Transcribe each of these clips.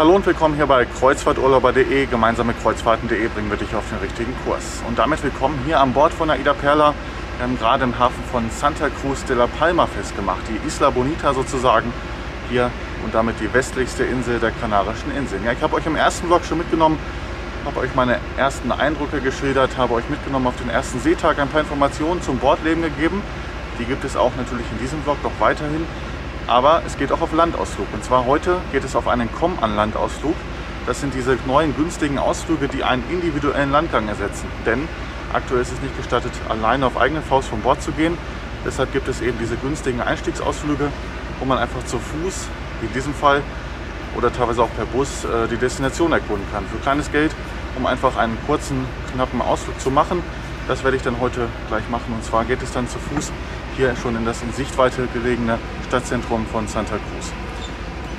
Hallo und willkommen hier bei Kreuzfahrturlauber.de. Gemeinsam mit Kreuzfahrten.de bringen wir dich auf den richtigen Kurs. Und damit willkommen hier an Bord von Aida Perla. Wir haben gerade im Hafen von Santa Cruz de la Palma festgemacht, die Isla Bonita sozusagen hier und damit die westlichste Insel der Kanarischen Inseln. Ja, ich habe euch im ersten Vlog schon mitgenommen, habe euch meine ersten Eindrücke geschildert, habe euch mitgenommen auf den ersten Seetag, ein paar Informationen zum Bordleben gegeben. Die gibt es auch natürlich in diesem Vlog noch weiterhin. Aber es geht auch auf Landausflug. Und zwar heute geht es auf einen Komm an Landausflug. Das sind diese neuen günstigen Ausflüge, die einen individuellen Landgang ersetzen. Denn aktuell ist es nicht gestattet, alleine auf eigene Faust von Bord zu gehen. Deshalb gibt es eben diese günstigen Einstiegsausflüge, wo man einfach zu Fuß, wie in diesem Fall, oder teilweise auch per Bus äh, die Destination erkunden kann. Für kleines Geld, um einfach einen kurzen, knappen Ausflug zu machen. Das werde ich dann heute gleich machen. Und zwar geht es dann zu Fuß hier schon in das in Sichtweite gelegene Stadtzentrum von Santa Cruz.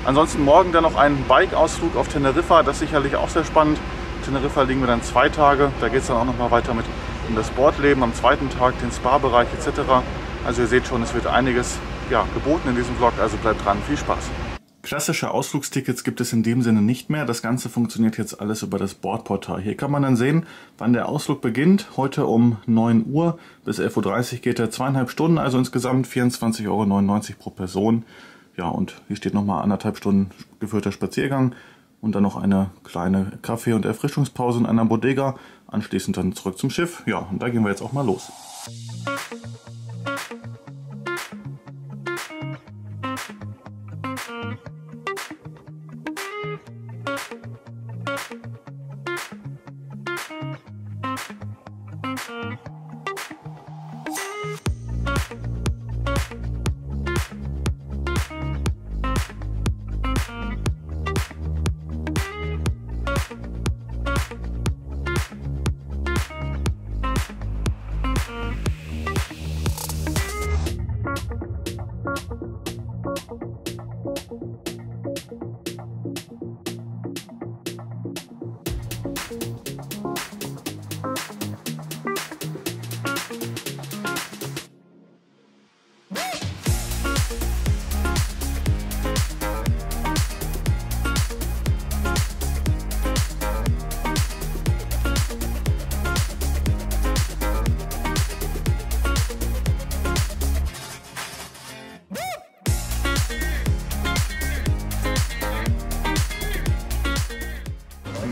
Ansonsten morgen dann noch ein Bike-Ausflug auf Teneriffa, das ist sicherlich auch sehr spannend. Teneriffa liegen wir dann zwei Tage, da geht es dann auch noch mal weiter mit um das Bordleben am zweiten Tag, den Spa-Bereich etc. Also ihr seht schon, es wird einiges ja, geboten in diesem Vlog, also bleibt dran, viel Spaß. Klassische Ausflugstickets gibt es in dem Sinne nicht mehr. Das Ganze funktioniert jetzt alles über das Bordportal. Hier kann man dann sehen, wann der Ausflug beginnt. Heute um 9 Uhr bis 11.30 Uhr geht er zweieinhalb Stunden, also insgesamt 24,99 Euro pro Person. Ja, und hier steht nochmal anderthalb Stunden geführter Spaziergang und dann noch eine kleine Kaffee- und Erfrischungspause in einer Bodega. Anschließend dann zurück zum Schiff. Ja, und da gehen wir jetzt auch mal los.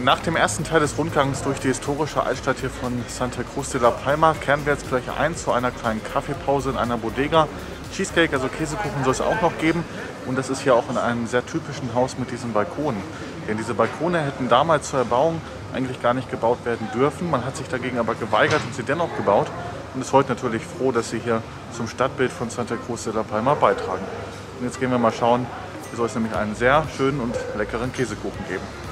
Nach dem ersten Teil des Rundgangs durch die historische Altstadt hier von Santa Cruz de la Palma kehren wir jetzt gleich ein zu einer kleinen Kaffeepause in einer Bodega. Cheesecake, also Käsekuchen soll es auch noch geben. Und das ist hier auch in einem sehr typischen Haus mit diesen Balkonen. Denn diese Balkone hätten damals zur Erbauung eigentlich gar nicht gebaut werden dürfen. Man hat sich dagegen aber geweigert und sie dennoch gebaut. Und ist heute natürlich froh, dass sie hier zum Stadtbild von Santa Cruz de la Palma beitragen. Und jetzt gehen wir mal schauen. Hier soll es nämlich einen sehr schönen und leckeren Käsekuchen geben.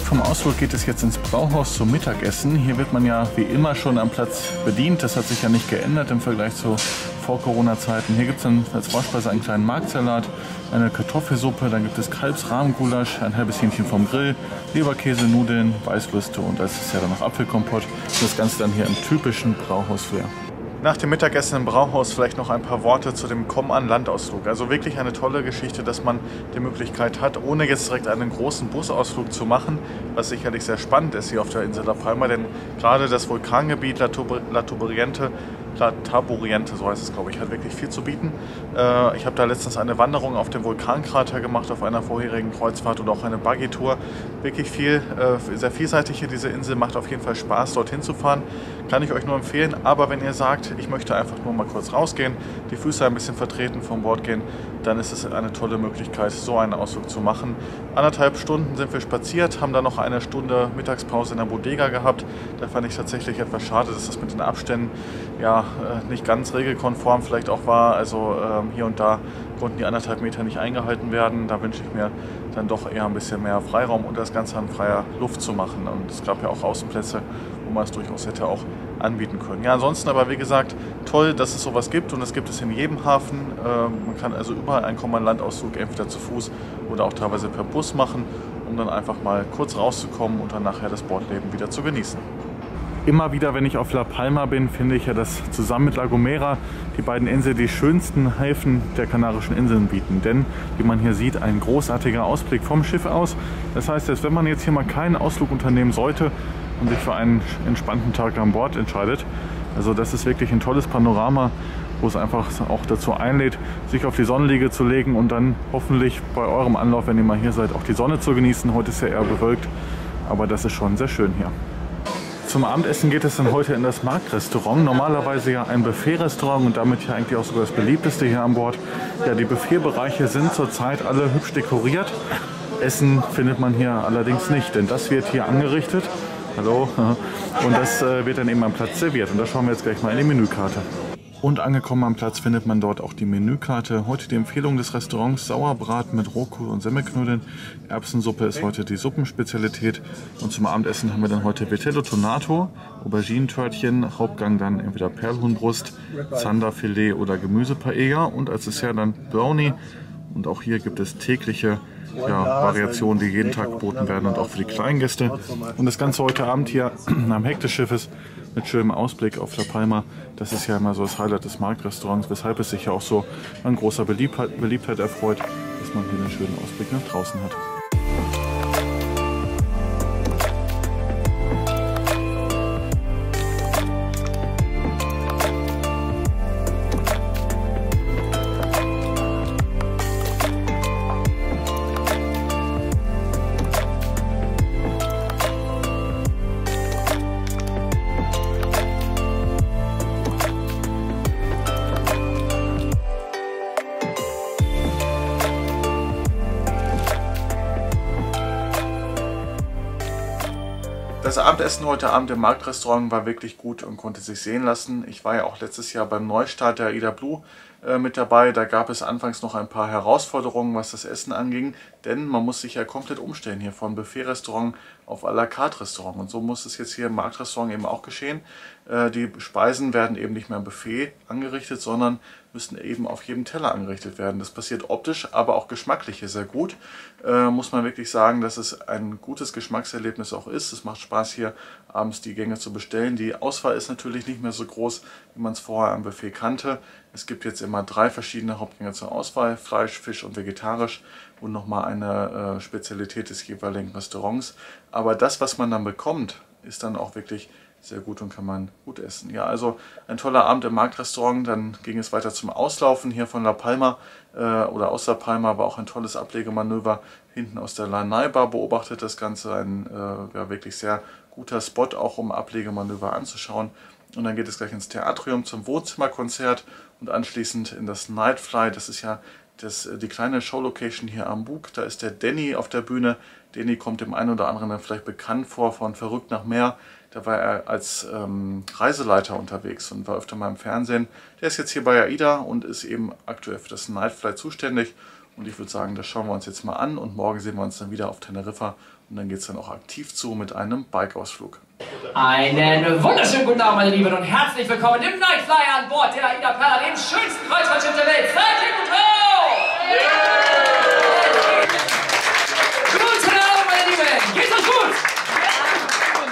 Zurück vom Ausflug geht es jetzt ins Brauhaus zum Mittagessen. Hier wird man ja wie immer schon am Platz bedient. Das hat sich ja nicht geändert im Vergleich zu vor-Corona-Zeiten. Hier gibt es dann als Vorspeise einen kleinen Marktsalat, eine Kartoffelsuppe, dann gibt es Kalbsrahmgulasch, ein halbes Hähnchen vom Grill, Leberkäse, Nudeln, Weißwürste und als Dessert noch Apfelkompott. Das Ganze dann hier im typischen Brauhaus-Flair. Nach dem Mittagessen im Brauhaus vielleicht noch ein paar Worte zu dem Komm an Landausflug. Also wirklich eine tolle Geschichte, dass man die Möglichkeit hat, ohne jetzt direkt einen großen Busausflug zu machen, was sicherlich sehr spannend ist hier auf der Insel La Palma, denn gerade das Vulkangebiet La Tuburiente Taburiente, so heißt es glaube ich, hat wirklich viel zu bieten. Äh, ich habe da letztens eine Wanderung auf dem Vulkankrater gemacht auf einer vorherigen Kreuzfahrt und auch eine Buggy-Tour. Wirklich viel, äh, sehr vielseitig hier diese Insel, macht auf jeden Fall Spaß dorthin zu fahren. Kann ich euch nur empfehlen, aber wenn ihr sagt, ich möchte einfach nur mal kurz rausgehen, die Füße ein bisschen vertreten vom Bord gehen, dann ist es eine tolle Möglichkeit, so einen Ausflug zu machen. Anderthalb Stunden sind wir spaziert, haben dann noch eine Stunde Mittagspause in der Bodega gehabt. Da fand ich tatsächlich etwas schade, dass das mit den Abständen ja, äh, nicht ganz regelkonform vielleicht auch war. Also ähm, hier und da konnten die anderthalb Meter nicht eingehalten werden. Da wünsche ich mir dann doch eher ein bisschen mehr Freiraum und das Ganze an freier Luft zu machen. Und es gab ja auch Außenplätze, wo man es durchaus hätte auch anbieten können. Ja, ansonsten aber wie gesagt, toll, dass es sowas gibt und es gibt es in jedem Hafen. Ähm, man kann also überall einen Kommandantauszug entweder zu Fuß oder auch teilweise per Bus machen, um dann einfach mal kurz rauszukommen und dann nachher das Bordleben wieder zu genießen. Immer wieder, wenn ich auf La Palma bin, finde ich ja, dass zusammen mit La Gomera die beiden Inseln die schönsten Häfen der Kanarischen Inseln bieten. Denn, wie man hier sieht, ein großartiger Ausblick vom Schiff aus. Das heißt, dass wenn man jetzt hier mal keinen Ausflug unternehmen sollte und sich für einen entspannten Tag an Bord entscheidet, also das ist wirklich ein tolles Panorama, wo es einfach auch dazu einlädt, sich auf die Sonnenliege zu legen und dann hoffentlich bei eurem Anlauf, wenn ihr mal hier seid, auch die Sonne zu genießen. Heute ist ja eher bewölkt, aber das ist schon sehr schön hier. Zum Abendessen geht es dann heute in das Marktrestaurant. Normalerweise ja ein Buffet-Restaurant und damit ja eigentlich auch sogar das beliebteste hier an Bord. Ja, die Buffetbereiche sind zurzeit alle hübsch dekoriert. Essen findet man hier allerdings nicht, denn das wird hier angerichtet. Hallo. Und das äh, wird dann eben am Platz serviert. Und da schauen wir jetzt gleich mal in die Menükarte. Und angekommen am Platz findet man dort auch die Menükarte. Heute die Empfehlung des Restaurants Sauerbraten mit Rohkohl und Semmelknödeln. Erbsensuppe ist heute die Suppenspezialität. Und zum Abendessen haben wir dann heute Vitello Tonato, Auberginentörtchen, Hauptgang dann entweder Perlhuhnbrust, Zanderfilet oder Gemüsepaella und als Dessert dann Brownie. Und auch hier gibt es tägliche ja, Variationen, die jeden Tag geboten werden und auch für die Kleingäste. Und das Ganze heute Abend hier am Heck des Schiffes mit schönem Ausblick auf La Palma. Das ist ja immer so das Highlight des Marktrestaurants, weshalb es sich ja auch so an großer Beliebtheit, Beliebtheit erfreut, dass man hier einen schönen Ausblick nach draußen hat. Abendessen heute Abend im Marktrestaurant war wirklich gut und konnte sich sehen lassen. Ich war ja auch letztes Jahr beim Neustart der Ida Blue mit dabei. Da gab es anfangs noch ein paar Herausforderungen, was das Essen anging, denn man muss sich ja komplett umstellen hier von Buffet-Restaurant auf à la carte Restaurant. Und so muss es jetzt hier im Marktrestaurant eben auch geschehen. Äh, die Speisen werden eben nicht mehr im Buffet angerichtet, sondern müssen eben auf jedem Teller angerichtet werden. Das passiert optisch, aber auch geschmacklich hier sehr gut. Äh, muss man wirklich sagen, dass es ein gutes Geschmackserlebnis auch ist. Es macht Spaß hier abends die Gänge zu bestellen. Die Auswahl ist natürlich nicht mehr so groß, wie man es vorher am Buffet kannte. Es gibt jetzt immer drei verschiedene Hauptgänge zur Auswahl, Fleisch, Fisch und Vegetarisch und nochmal eine äh, Spezialität des jeweiligen Restaurants. Aber das, was man dann bekommt, ist dann auch wirklich sehr gut und kann man gut essen. Ja, also ein toller Abend im Marktrestaurant. Dann ging es weiter zum Auslaufen hier von La Palma äh, oder aus La Palma, war auch ein tolles Ablegemanöver hinten aus der Lanai Bar beobachtet das Ganze. Ein äh, ja, wirklich sehr guter Spot, auch um Ablegemanöver anzuschauen. Und dann geht es gleich ins Theatrium zum Wohnzimmerkonzert und anschließend in das Nightfly. Das ist ja das, die kleine Showlocation hier am Bug. Da ist der Danny auf der Bühne. Danny kommt dem einen oder anderen vielleicht bekannt vor von Verrückt nach Meer. Da war er als ähm, Reiseleiter unterwegs und war öfter mal im Fernsehen. Der ist jetzt hier bei AIDA und ist eben aktuell für das Nightfly zuständig. Und ich würde sagen, das schauen wir uns jetzt mal an und morgen sehen wir uns dann wieder auf Teneriffa und dann geht es dann auch aktiv zu mit einem Bikeausflug. Einen wunderschönen guten Abend, meine Lieben, und herzlich willkommen im Nightfly an Bord der AIDA Perla, dem schönsten Kreuzfahrtschiff der Welt. Seid ihr gut drauf? Yeah! Guten Abend, meine Lieben. Geht's euch gut?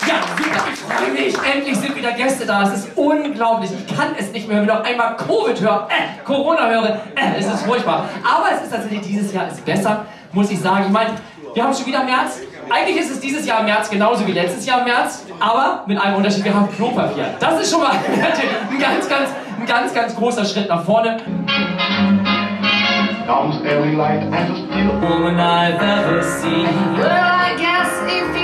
Ja, super. Ich freue mich. Endlich sind wieder Gäste da. Es ist unglaublich. Ich kann es nicht mehr, wenn ich noch einmal Covid höre, äh, Corona höre. Äh, es ist furchtbar. Aber es ist tatsächlich dieses Jahr ist besser, muss ich sagen. Ich meine, wir haben schon wieder März. Eigentlich ist es dieses Jahr im März genauso wie letztes Jahr im März, aber mit einem Unterschied, wir haben Klopapier. Das ist schon mal ein ganz, ganz, ein ganz, ganz großer Schritt nach vorne. Woman I've ever seen. Well, I guess if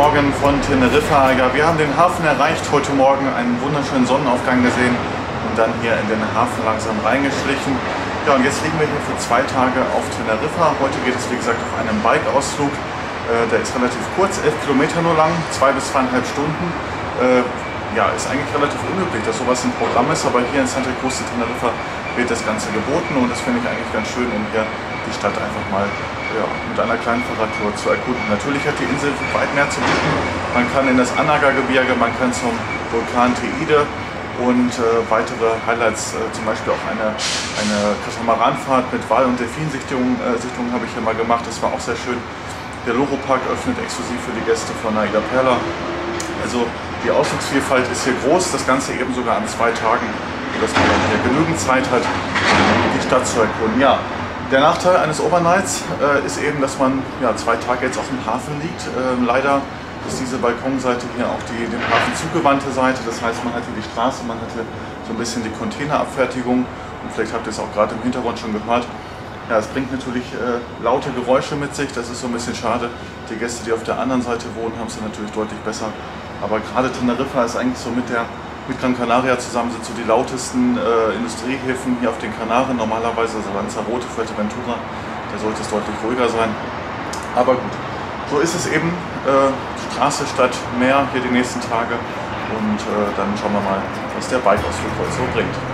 Morgen von Teneriffa. Ja, wir haben den Hafen erreicht heute Morgen, einen wunderschönen Sonnenaufgang gesehen und dann hier in den Hafen langsam reingeschlichen. Ja, und jetzt liegen wir hier für zwei Tage auf Teneriffa. Heute geht es, wie gesagt, auf einen Bike-Ausflug. Äh, der ist relativ kurz, elf Kilometer nur lang, zwei bis zweieinhalb Stunden. Äh, ja, ist eigentlich relativ unüblich, dass sowas im Programm ist, aber hier in Santa Cruz de Teneriffa wird das Ganze geboten und das finde ich eigentlich ganz schön, um hier die Stadt einfach mal ja, mit einer kleinen Fahrradtour zu erkunden. Natürlich hat die Insel weit mehr zu bieten. Man kann in das Anaga-Gebirge, man kann zum Vulkan Teide und äh, weitere Highlights, äh, zum Beispiel auch eine, eine Katamaranfahrt mit Wal- und Delfinsichtung äh, habe ich hier mal gemacht. Das war auch sehr schön. Der Loro Park öffnet exklusiv für die Gäste von Naida Perla. Also die Ausdrucksvielfalt ist hier groß, das Ganze eben sogar an zwei Tagen, sodass man hier genügend Zeit hat, die Stadt zu erkunden. Ja, der Nachteil eines Overnights äh, ist eben, dass man ja, zwei Tage jetzt auf dem Hafen liegt. Ähm, leider ist diese Balkonseite hier auch die dem Hafen zugewandte Seite. Das heißt, man hatte die Straße, man hatte so ein bisschen die Containerabfertigung. Und vielleicht habt ihr es auch gerade im Hintergrund schon gehört. Ja, es bringt natürlich äh, laute Geräusche mit sich. Das ist so ein bisschen schade. Die Gäste, die auf der anderen Seite wohnen, haben es natürlich deutlich besser. Aber gerade Teneriffa ist eigentlich so mit der mit Gran Canaria zusammen sind so die lautesten äh, Industriehäfen hier auf den Kanaren. Normalerweise, also Lanzarote, Fuerteventura, da sollte es deutlich ruhiger sein. Aber gut, so ist es eben. Äh, Straße statt Meer hier die nächsten Tage. Und äh, dann schauen wir mal, was der Bike-Ausflug heute so bringt.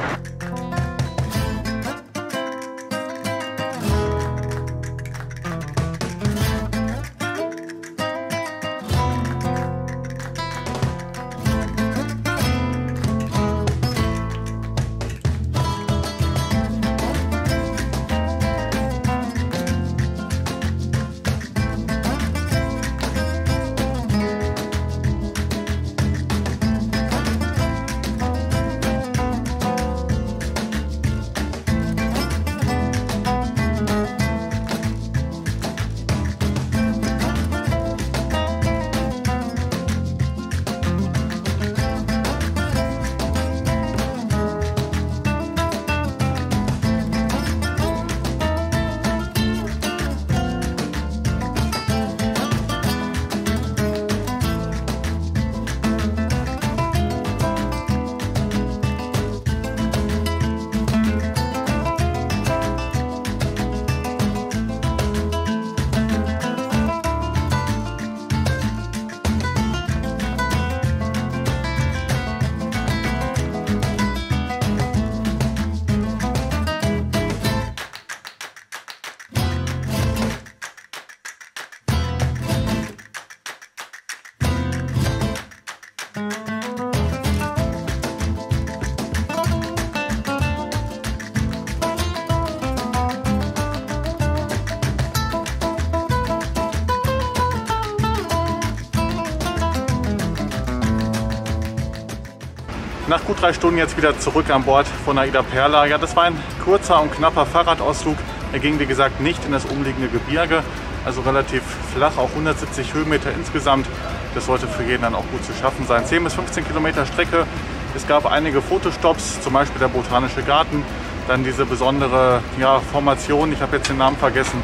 Nach gut drei Stunden jetzt wieder zurück an Bord von Aida Perla. Ja, das war ein kurzer und knapper Fahrradausflug. Er ging wie gesagt nicht in das umliegende Gebirge, also relativ flach, auch 170 Höhenmeter insgesamt. Das sollte für jeden dann auch gut zu schaffen sein. 10 bis 15 Kilometer Strecke. Es gab einige Fotostops, zum Beispiel der Botanische Garten, dann diese besondere ja, Formation, ich habe jetzt den Namen vergessen,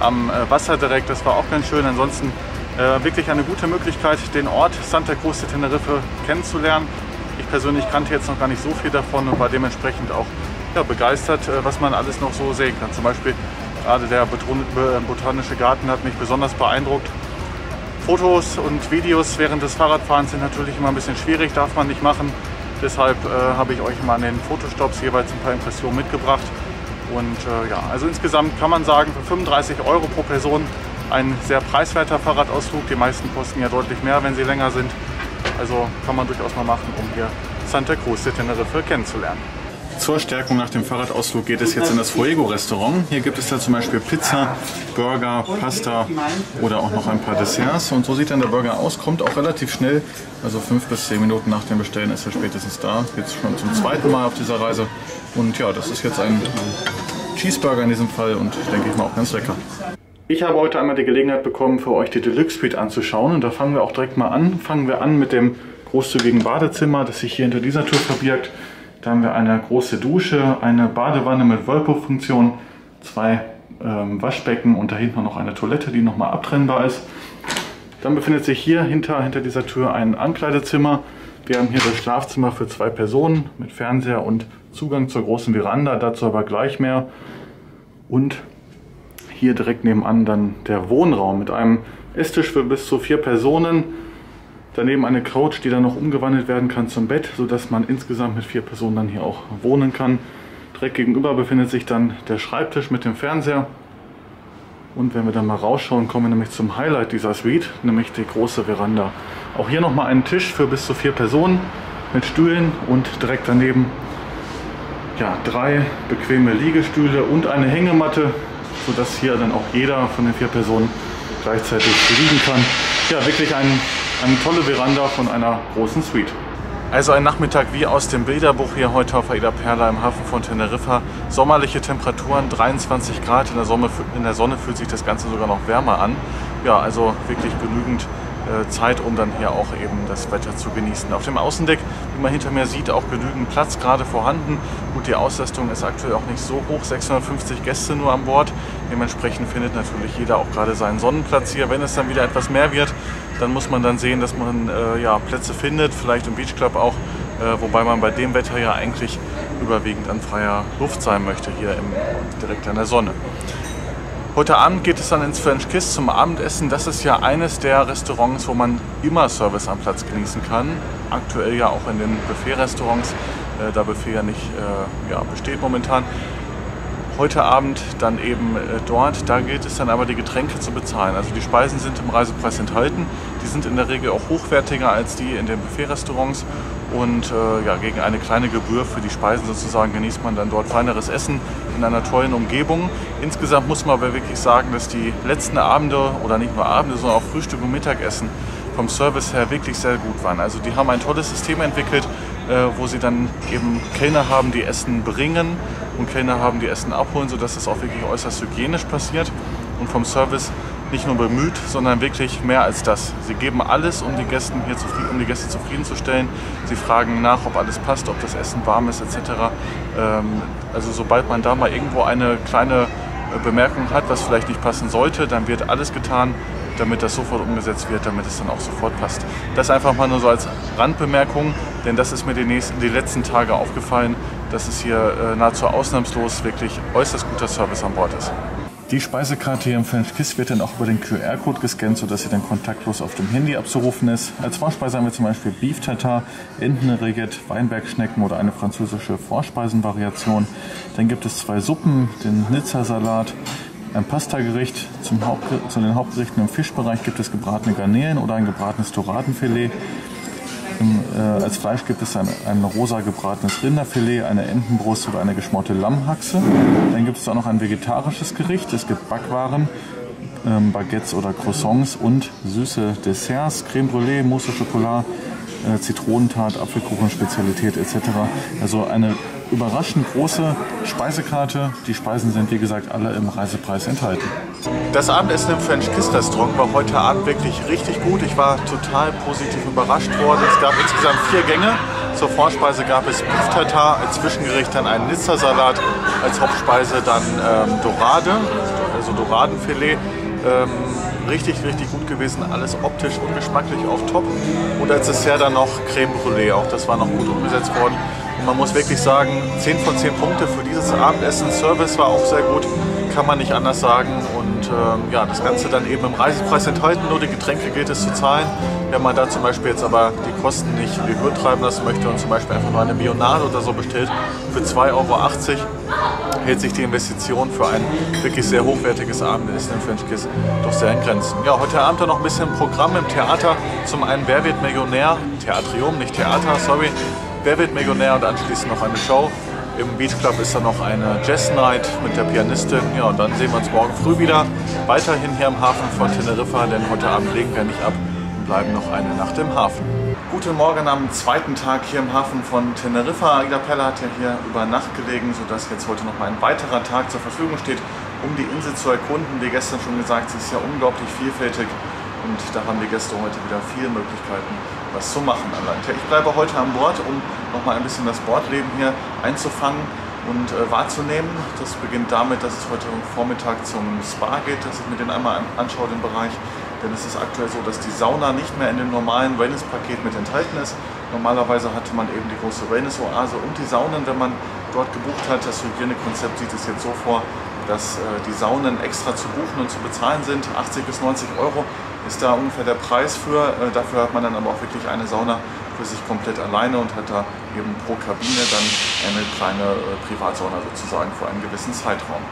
am äh, Wasser direkt, das war auch ganz schön. Ansonsten äh, wirklich eine gute Möglichkeit, den Ort Santa Cruz de Tenerife kennenzulernen. Ich persönlich kannte jetzt noch gar nicht so viel davon und war dementsprechend auch ja, begeistert, äh, was man alles noch so sehen kann. Zum Beispiel gerade der Botanische Garten hat mich besonders beeindruckt. Fotos und Videos während des Fahrradfahrens sind natürlich immer ein bisschen schwierig, darf man nicht machen. Deshalb äh, habe ich euch mal an den Fotostops jeweils ein paar Impressionen mitgebracht. Und äh, ja, also insgesamt kann man sagen, für 35 Euro pro Person ein sehr preiswerter Fahrradausflug. Die meisten kosten ja deutlich mehr, wenn sie länger sind. Also kann man durchaus mal machen, um hier Santa Cruz de Tenerife kennenzulernen. Zur Stärkung nach dem Fahrradausflug geht es jetzt in das Fuego Restaurant. Hier gibt es da zum Beispiel Pizza, Burger, Pasta oder auch noch ein paar Desserts. Und so sieht dann der Burger aus, kommt auch relativ schnell. Also fünf bis zehn Minuten nach dem Bestellen ist er spätestens da. Jetzt schon zum zweiten Mal auf dieser Reise. Und ja, das ist jetzt ein Cheeseburger in diesem Fall und denke ich mal auch ganz lecker. Ich habe heute einmal die Gelegenheit bekommen, für euch die Deluxe Suite anzuschauen. Und da fangen wir auch direkt mal an. Fangen wir an mit dem großzügigen Badezimmer, das sich hier hinter dieser Tür verbirgt. Da haben wir eine große Dusche, eine Badewanne mit Whirlpool-Funktion, zwei ähm, Waschbecken und da hinten noch eine Toilette, die nochmal abtrennbar ist. Dann befindet sich hier hinter, hinter dieser Tür ein Ankleidezimmer. Wir haben hier das Schlafzimmer für zwei Personen mit Fernseher und Zugang zur großen Veranda, dazu aber gleich mehr. Und hier direkt nebenan dann der Wohnraum mit einem Esstisch für bis zu vier Personen. Daneben eine Couch, die dann noch umgewandelt werden kann zum Bett, sodass man insgesamt mit vier Personen dann hier auch wohnen kann. Direkt gegenüber befindet sich dann der Schreibtisch mit dem Fernseher. Und wenn wir dann mal rausschauen, kommen wir nämlich zum Highlight dieser Suite, nämlich die große Veranda. Auch hier nochmal einen Tisch für bis zu vier Personen mit Stühlen und direkt daneben ja, drei bequeme Liegestühle und eine Hängematte, sodass hier dann auch jeder von den vier Personen gleichzeitig liegen kann. Ja, wirklich ein, eine tolle Veranda von einer großen Suite. Also ein Nachmittag wie aus dem Bilderbuch hier heute auf Aida Perla im Hafen von Teneriffa. Sommerliche Temperaturen, 23 Grad. In der, Sonne, in der Sonne fühlt sich das Ganze sogar noch wärmer an. Ja, also wirklich genügend Zeit, um dann hier auch eben das Wetter zu genießen. Auf dem Außendeck, wie man hinter mir sieht, auch genügend Platz gerade vorhanden. Gut, die Auslastung ist aktuell auch nicht so hoch, 650 Gäste nur an Bord. Dementsprechend findet natürlich jeder auch gerade seinen Sonnenplatz hier. Wenn es dann wieder etwas mehr wird, dann muss man dann sehen, dass man äh, ja, Plätze findet, vielleicht im Beach Club auch, äh, wobei man bei dem Wetter ja eigentlich überwiegend an freier Luft sein möchte, hier im, direkt an der Sonne. Heute Abend geht es dann ins French Kiss zum Abendessen. Das ist ja eines der Restaurants, wo man immer Service am Platz genießen kann. Aktuell ja auch in den Buffet-Restaurants, äh, da Buffet ja nicht äh, ja, besteht momentan. Heute Abend dann eben äh, dort, da gilt es dann aber die Getränke zu bezahlen. Also die Speisen sind im Reisepreis enthalten. Die sind in der Regel auch hochwertiger als die in den Buffet-Restaurants und äh, ja, gegen eine kleine Gebühr für die Speisen sozusagen genießt man dann dort feineres Essen in einer tollen Umgebung. Insgesamt muss man aber wirklich sagen, dass die letzten Abende oder nicht nur Abende, sondern auch Frühstück und Mittagessen vom Service her wirklich sehr gut waren. Also die haben ein tolles System entwickelt, äh, wo sie dann eben Kellner haben, die Essen bringen und Kellner haben, die Essen abholen, sodass es auch wirklich äußerst hygienisch passiert und vom Service nicht nur bemüht, sondern wirklich mehr als das. Sie geben alles, um die, Gäste hier zufrieden, um die Gäste zufriedenzustellen. Sie fragen nach, ob alles passt, ob das Essen warm ist etc. Ähm, also sobald man da mal irgendwo eine kleine äh, Bemerkung hat, was vielleicht nicht passen sollte, dann wird alles getan, damit das sofort umgesetzt wird, damit es dann auch sofort passt. Das einfach mal nur so als Randbemerkung, denn das ist mir die, nächsten, die letzten Tage aufgefallen, dass es hier äh, nahezu ausnahmslos wirklich äußerst guter Service an Bord ist. Die Speisekarte hier im French Kiss wird dann auch über den QR-Code gescannt, sodass sie dann kontaktlos auf dem Handy abzurufen ist. Als Vorspeise haben wir zum Beispiel Beef Tartar, Entenregget, Weinbergschnecken oder eine französische Vorspeisenvariation. Dann gibt es zwei Suppen, den Nizza-Salat, ein Pastagericht. Zum zu den Hauptgerichten im Fischbereich gibt es gebratene Garnelen oder ein gebratenes Doradenfilet. Im, äh, als Fleisch gibt es ein, ein rosa gebratenes Rinderfilet, eine Entenbrust oder eine geschmorte Lammhaxe. Dann gibt es auch noch ein vegetarisches Gericht. Es gibt Backwaren, ähm, Baguettes oder Croissants und süße Desserts, Creme Brûlée, Mousse au Chocolat, äh, Zitronentart, Apfelkuchen, Spezialität etc. Also eine überraschend große Speisekarte. Die Speisen sind wie gesagt alle im Reisepreis enthalten. Das Abendessen im French Kiss Restaurant war heute Abend wirklich richtig gut. Ich war total positiv überrascht worden. Es gab insgesamt vier Gänge. Zur Vorspeise gab es Beef Tartar, als Zwischengericht dann einen Nizza-Salat, als Hauptspeise dann ähm, Dorade, also Doradenfilet. Ähm, richtig, richtig gut gewesen. Alles optisch und geschmacklich auf top. Und als Dessert dann noch Creme Brûlée. Auch das war noch gut umgesetzt worden. Man muss wirklich sagen, 10 von 10 Punkte für dieses Abendessen. Service war auch sehr gut, kann man nicht anders sagen. Und ähm, ja, das Ganze dann eben im Reisepreis enthalten. Nur die Getränke gilt es zu zahlen. Wenn man da zum Beispiel jetzt aber die Kosten nicht in die Höhe treiben lassen möchte und zum Beispiel einfach nur eine Bionade oder so bestellt für 2,80 Euro, hält sich die Investition für ein wirklich sehr hochwertiges Abendessen in French Kiss doch sehr in Grenzen. Ja, heute Abend noch ein bisschen Programm im Theater. Zum einen Wer wird Millionär? Theatrium, nicht Theater, sorry. Wer wird Millionär und anschließend noch eine Show. Im Beach Club ist dann noch eine Jazz Night mit der Pianistin. Ja, und dann sehen wir uns morgen früh wieder. Weiterhin hier am Hafen von Teneriffa, denn heute Abend legen wir nicht ab und bleiben noch eine Nacht im Hafen. Guten Morgen am zweiten Tag hier im Hafen von Teneriffa. Ida Pella hat ja hier über Nacht gelegen, sodass jetzt heute noch mal ein weiterer Tag zur Verfügung steht, um die Insel zu erkunden. Wie gestern schon gesagt, sie ist ja unglaublich vielfältig und da haben die Gäste heute wieder viele Möglichkeiten, was zu machen an Land. Ich bleibe heute an Bord, um nochmal ein bisschen das Bordleben hier einzufangen. und äh, wahrzunehmen. Das beginnt damit, dass es heute Vormittag zum Spa geht, dass ich mir den einmal anschaue, den Bereich. Denn es ist aktuell so, dass die Sauna nicht mehr in dem normalen Wellness-Paket mit enthalten ist. Normalerweise hatte man eben die große Wellness-Oase und die Saunen, wenn man dort gebucht hat. Das Hygienekonzept sieht es jetzt so vor, dass äh, die Saunen extra zu buchen und zu bezahlen sind. 80 bis 90 Euro ist da ungefähr der Preis für. Äh, dafür hat man dann aber auch wirklich eine Sauna für sich komplett alleine und hat da eben pro Kabine dann eine kleine äh, Privatsauna sozusagen für einen gewissen Zeitraum.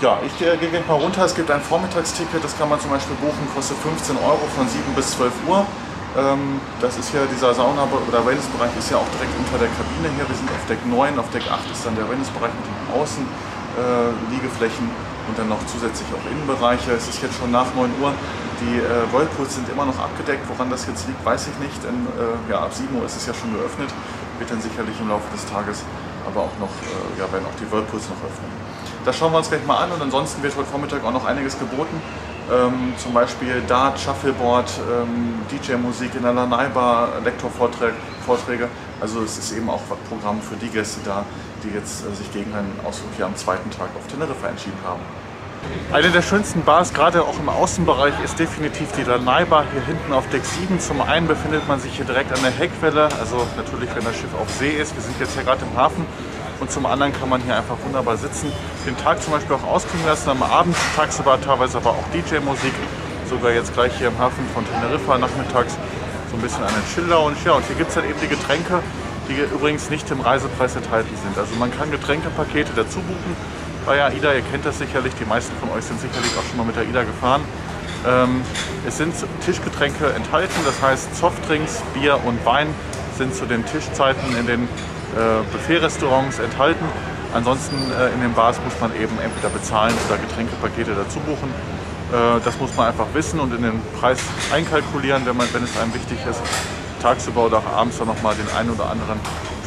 Ja, ich gehe gleich mal runter. Es gibt ein Vormittagsticket, das kann man zum Beispiel buchen, kostet 15 Euro von 7 bis 12 Uhr. Ähm, das ist ja dieser Sauna- oder Wellnessbereich ist ja auch direkt unter der Kabine hier. Wir sind auf Deck 9, auf Deck 8 ist dann der Wellnessbereich mit den Außenliegeflächen äh, und dann noch zusätzlich auch Innenbereiche. Es ist jetzt schon nach 9 Uhr. Die äh, Whirlpools sind immer noch abgedeckt. Woran das jetzt liegt, weiß ich nicht. Denn äh, ja, ab 7 Uhr ist es ja schon geöffnet. Wird dann sicherlich im Laufe des Tages aber auch noch, äh, ja, werden auch die Whirlpools noch öffnen. Das schauen wir uns gleich mal an und ansonsten wird heute Vormittag auch noch einiges geboten. Ähm, zum Beispiel Dart, Shuffleboard, ähm, DJ-Musik in der Lanai-Bar, Lektorvorträge. Also es ist eben auch Programm für die Gäste da, die jetzt äh, sich gegen einen Ausflug hier am zweiten Tag auf Teneriffa entschieden haben. Eine der schönsten Bars, gerade auch im Außenbereich, ist definitiv die Lanai Bar hier hinten auf Deck 7. Zum einen befindet man sich hier direkt an der Heckwelle, also natürlich, wenn das Schiff auf See ist. Wir sind jetzt hier gerade im Hafen. Und zum anderen kann man hier einfach wunderbar sitzen, den Tag zum Beispiel auch ausklingen lassen, am Abend, tagsüber teilweise aber auch DJ-Musik. Sogar jetzt gleich hier im Hafen von Teneriffa nachmittags so ein bisschen einen Chill-Lounge. Ja, und hier gibt es dann eben die Getränke, die übrigens nicht im Reisepreis enthalten sind. Also man kann Getränkepakete dazu buchen bei AIDA. Ihr kennt das sicherlich, die meisten von euch sind sicherlich auch schon mal mit AIDA gefahren. Ähm, es sind Tischgetränke enthalten, das heißt Softdrinks, Bier und Wein sind zu den Tischzeiten in den äh, Buffet-Restaurants enthalten. Ansonsten äh, in den Bars muss man eben entweder bezahlen oder Getränkepakete dazu buchen. Äh, das muss man einfach wissen und in den Preis einkalkulieren, wenn, man, wenn es einem wichtig ist, tagsüber oder auch abends dann nochmal den einen oder anderen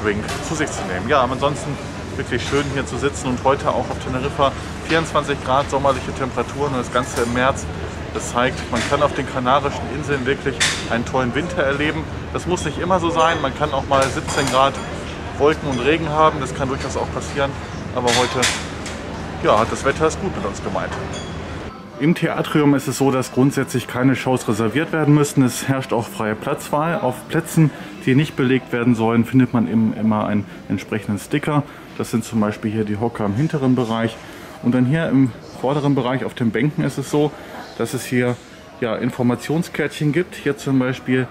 Drink zu sich zu nehmen. Ja, ansonsten wirklich schön hier zu sitzen und heute auch auf Teneriffa 24 Grad sommerliche Temperaturen und das Ganze im März. Das zeigt, man kann auf den Kanarischen Inseln wirklich einen tollen Winter erleben. Das muss nicht immer so sein, man kann auch mal 17 Grad Wolken und Regen haben, das kann durchaus auch passieren. Aber heute, ja, das Wetter ist gut mit uns gemeint. Im Theatrium ist es so, dass grundsätzlich keine Shows reserviert werden müssen. Es herrscht auch freie Platzwahl. Auf Plätzen, die nicht belegt werden sollen, findet man immer einen entsprechenden Sticker. Das sind zum Beispiel hier die Hocker im hinteren Bereich. Und dann hier im vorderen Bereich auf den Bänken ist es so, dass es hier ja, Informationskärtchen gibt. Hier zum Beispiel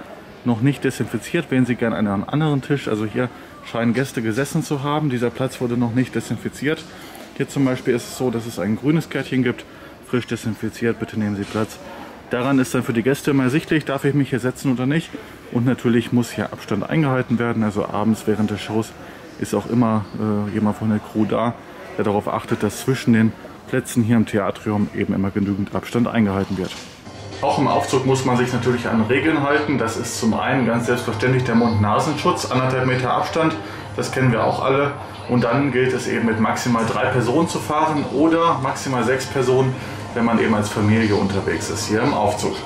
noch nicht desinfiziert. Wählen Sie gerne einen anderen Tisch. Also hier scheinen Gäste gesessen zu haben. Dieser Platz wurde noch nicht desinfiziert. Hier zum Beispiel ist es so, dass es ein grünes Kärtchen gibt, frisch desinfiziert, bitte nehmen Sie Platz. Daran ist dann für die Gäste immer ersichtlich, darf ich mich hier setzen oder nicht. Und natürlich muss hier Abstand eingehalten werden. Also abends während der Shows ist auch immer äh, jemand von der Crew da, der darauf achtet, dass zwischen den Plätzen hier im Theatrium eben immer genügend Abstand eingehalten wird. Auch im Aufzug muss man sich natürlich an Regeln halten. Das ist zum einen ganz selbstverständlich der Mund-Nasenschutz, anderthalb Meter Abstand. Das kennen wir auch alle. Und dann gilt es eben mit maximal drei Personen zu fahren oder maximal sechs Personen, wenn man eben als Familie unterwegs ist, hier im Aufzug.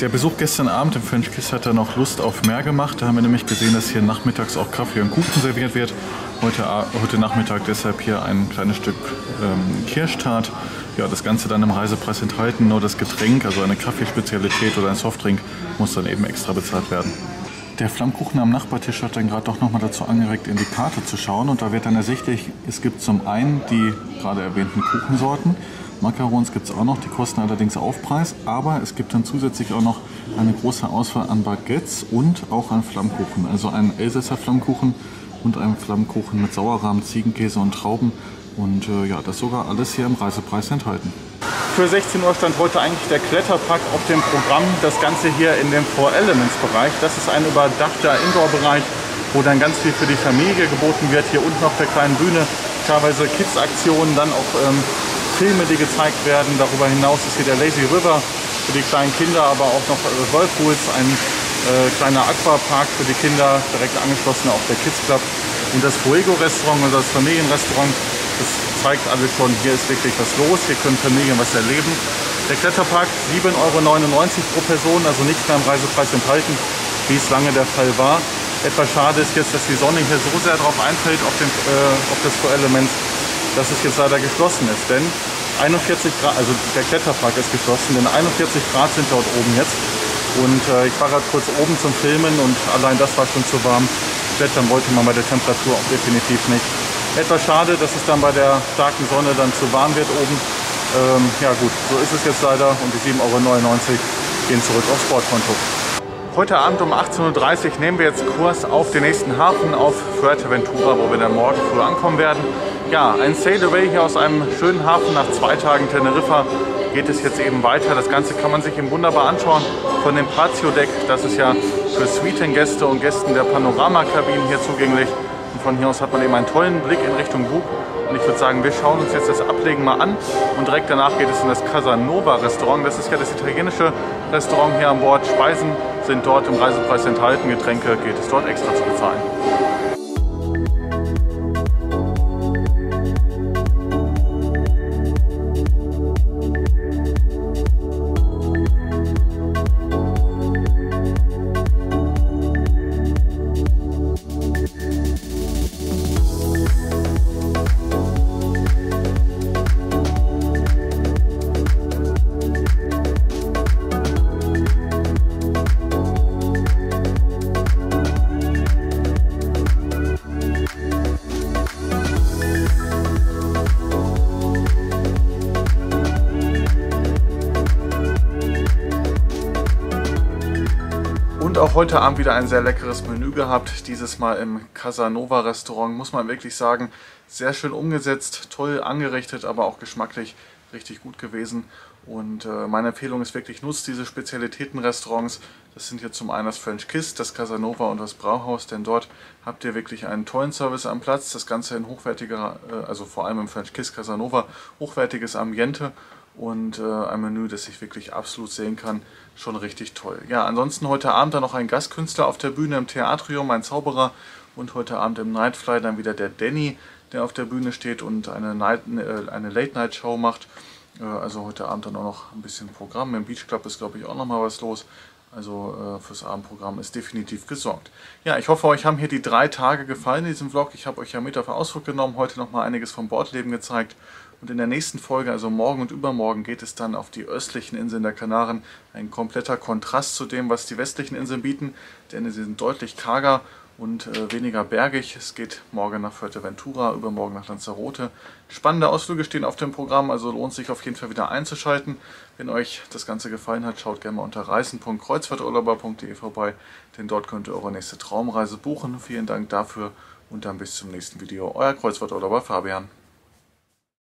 Der Besuch gestern Abend im French Kiss hat da noch Lust auf mehr gemacht. Da haben wir nämlich gesehen, dass hier nachmittags auch Kaffee und Kuchen serviert wird. Heute, heute Nachmittag deshalb hier ein kleines Stück ähm, Kirschtart. Ja, das Ganze dann im Reisepreis enthalten. Nur das Getränk, also eine Kaffeespezialität oder ein Softdrink, muss dann eben extra bezahlt werden. Der Flammkuchen am Nachbartisch hat dann gerade doch nochmal dazu angeregt, in die Karte zu schauen. Und da wird dann ersichtlich, es gibt zum einen die gerade erwähnten Kuchensorten. Macarons gibt es auch noch, die kosten allerdings Aufpreis. Aber es gibt dann zusätzlich auch noch eine große Auswahl an Baguettes und auch an Flammkuchen. Also einen Elsässer Flammkuchen und einen Flammkuchen mit Sauerrahm, Ziegenkäse und Trauben. Und äh, ja, das sogar alles hier im Reisepreis enthalten. Für 16 Uhr stand heute eigentlich der Kletterpark auf dem Programm. Das Ganze hier in dem Four Elements Bereich. Das ist ein überdachter Indoor-Bereich, wo dann ganz viel für die Familie geboten wird. Hier unten auf der kleinen Bühne teilweise Kids-Aktionen, dann auch ähm, Filme, die gezeigt werden. Darüber hinaus ist hier der Lazy River für die kleinen Kinder, aber auch noch äh, Whirlpools, ein äh, kleiner Aquapark für die Kinder, direkt angeschlossen auf der Kids Club. Und das Fuego Restaurant, also das Familienrestaurant, das zeigt alles schon, hier ist wirklich was los, hier können Familien was erleben. Der Kletterpark 7,99 Euro pro Person, also nicht mehr im Reisepreis enthalten, wie es lange der Fall war. Etwas schade ist jetzt, dass die Sonne hier so sehr darauf einfällt, auf, den, äh, auf das Tor-Element, dass es jetzt leider geschlossen ist. Denn 41 Grad, also der Kletterpark ist geschlossen, denn 41 Grad sind dort oben jetzt. Und äh, ich war gerade kurz oben zum Filmen und allein das war schon zu warm. Klettern wollte man bei der Temperatur auch definitiv nicht. Etwas schade, dass es dann bei der starken Sonne dann zu warm wird oben. Ähm, ja gut, so ist es jetzt leider und die 7,99 Euro gehen zurück aufs Sportkonto. Heute Abend um 18.30 Uhr nehmen wir jetzt Kurs auf den nächsten Hafen, auf Fuerteventura, wo wir dann morgen früh ankommen werden. Ja, ein Sail Away hier aus einem schönen Hafen nach zwei Tagen Teneriffa geht es jetzt eben weiter. Das Ganze kann man sich eben wunderbar anschauen von dem Patio-Deck. Das ist ja für Suitengäste und Gästen der Panoramakabinen hier zugänglich. Und von hier aus hat man eben einen tollen Blick in Richtung Bug. Und ich würde sagen, wir schauen uns jetzt das Ablegen mal an. Und direkt danach geht es in das Casanova Restaurant. Das ist ja das italienische Restaurant hier an Bord. Speisen sind dort im Reisepreis enthalten, Getränke geht es dort extra zu bezahlen. Heute Abend wieder ein sehr leckeres Menü gehabt. Dieses Mal im Casanova Restaurant, muss man wirklich sagen. Sehr schön umgesetzt, toll angerichtet, aber auch geschmacklich richtig gut gewesen. Und äh, meine Empfehlung ist wirklich, nutzt diese Spezialitätenrestaurants. Das sind hier zum einen das French Kiss, das Casanova und das Brauhaus, denn dort habt ihr wirklich einen tollen Service am Platz. Das Ganze in hochwertiger, äh, also vor allem im French Kiss Casanova, hochwertiges Ambiente und äh, ein Menü, das ich wirklich absolut sehen kann. Schon richtig toll. Ja, ansonsten heute Abend dann noch ein Gastkünstler auf der Bühne im Theatrium, ein Zauberer und heute Abend im Nightfly dann wieder der Danny, der auf der Bühne steht und eine, Night, äh, eine Late-Night-Show macht. Äh, also heute Abend dann auch noch ein bisschen Programm. Im Beach Club ist glaube ich auch noch mal was los. Also äh, fürs Abendprogramm ist definitiv gesorgt. Ja, ich hoffe, euch haben hier die drei Tage gefallen in diesem Vlog. Ich habe euch ja mit auf Ausflug genommen, heute noch mal einiges vom Bordleben gezeigt. Und in der nächsten Folge, also morgen und übermorgen, geht es dann auf die östlichen Inseln der Kanaren. Ein kompletter Kontrast zu dem, was die westlichen Inseln bieten, denn sie sind deutlich karger und äh, weniger bergig. Es geht morgen nach Fuerteventura, übermorgen nach Lanzarote. Spannende Ausflüge stehen auf dem Programm, also lohnt sich auf jeden Fall wieder einzuschalten. Wenn euch das Ganze gefallen hat, schaut gerne mal unter reisen.kreuzfahrturlauber.de vorbei, denn dort könnt ihr eure nächste Traumreise buchen. Vielen Dank dafür und dann bis zum nächsten Video. Euer Kreuzfahrturlauber Fabian.